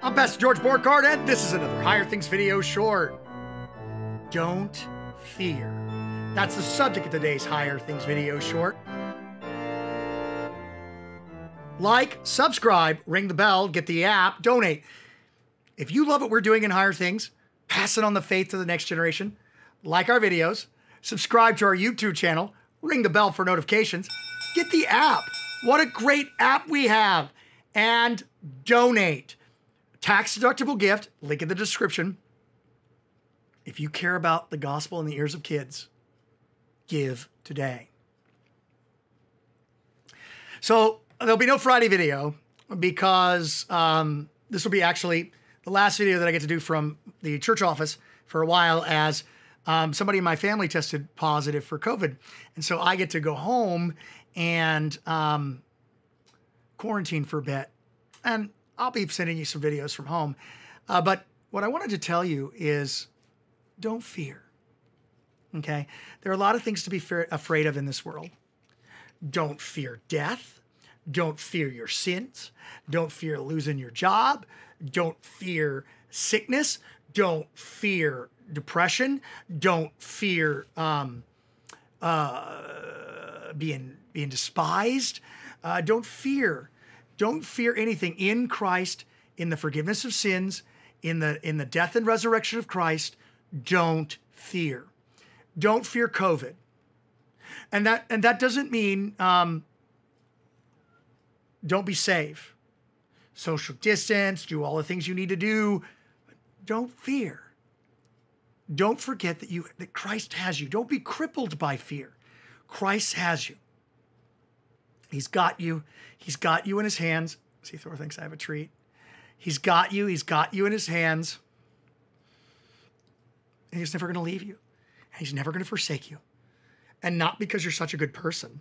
I'm Pastor George Borghardt, and this is another Higher Things video short. Don't fear. That's the subject of today's Higher Things video short. Like, subscribe, ring the bell, get the app, donate. If you love what we're doing in Higher Things, pass it on the faith to the next generation. Like our videos, subscribe to our YouTube channel, ring the bell for notifications, get the app. What a great app we have. And donate. Tax deductible gift, link in the description. If you care about the gospel in the ears of kids, give today. So there'll be no Friday video because um, this will be actually the last video that I get to do from the church office for a while as um, somebody in my family tested positive for COVID. And so I get to go home and um, quarantine for a bit. And I'll be sending you some videos from home. Uh, but what I wanted to tell you is don't fear. Okay? There are a lot of things to be fear, afraid of in this world. Don't fear death. Don't fear your sins. Don't fear losing your job. Don't fear sickness. Don't fear depression. Don't fear um, uh, being being despised. Uh, don't fear. Don't fear anything in Christ, in the forgiveness of sins, in the in the death and resurrection of Christ. Don't fear. Don't fear COVID. And that and that doesn't mean um, don't be safe. Social distance, do all the things you need to do. Don't fear. Don't forget that you that Christ has you. Don't be crippled by fear. Christ has you. He's got you. He's got you in his hands. See, Thor thinks I have a treat. He's got you. He's got you in his hands. And he's never going to leave you. And He's never going to forsake you. And not because you're such a good person.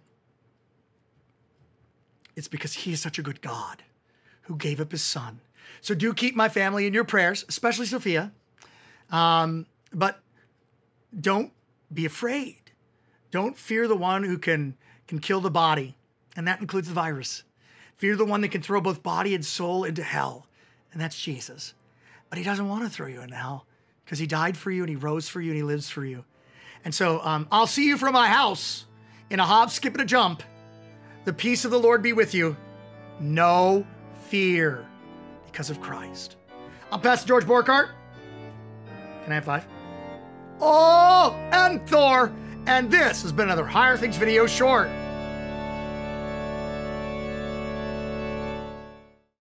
It's because he is such a good God who gave up his son. So do keep my family in your prayers, especially Sophia. Um, but don't be afraid. Don't fear the one who can can kill the body, and that includes the virus. Fear the one that can throw both body and soul into hell, and that's Jesus. But he doesn't want to throw you into hell because he died for you and he rose for you and he lives for you. And so um, I'll see you from my house in a hop, skip, and a jump. The peace of the Lord be with you. No fear because of Christ. I'm Pastor George Borghardt. Can I have five? Oh, and Thor. And this has been another Higher Things video short.